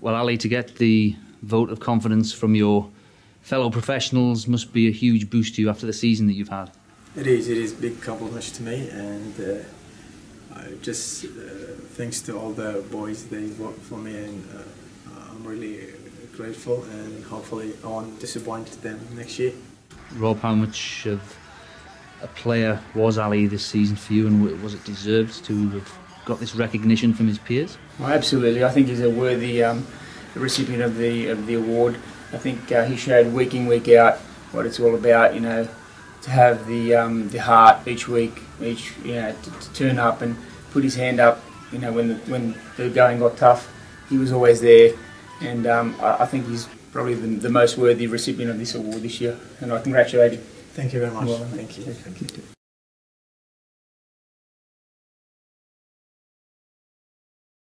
Well, Ali, to get the vote of confidence from your fellow professionals must be a huge boost to you after the season that you've had. It is. It is a big compliment to me, and uh, I just uh, thanks to all the boys they vote for me, and uh, I'm really grateful. And hopefully, I won't disappoint them next year. Rob, how much of a player was Ali this season for you, and was it deserved to have got this recognition from his peers? Well, absolutely, I think he's a worthy um, recipient of the of the award. I think uh, he showed week in week out what it's all about. You know, to have the um, the heart each week, each you know, to, to turn up and put his hand up. You know, when the when the going got tough, he was always there, and um, I, I think he's probably the, the most worthy recipient of this award this year. And I congratulate him. Thank you very much. Well, Thank you. Thank you.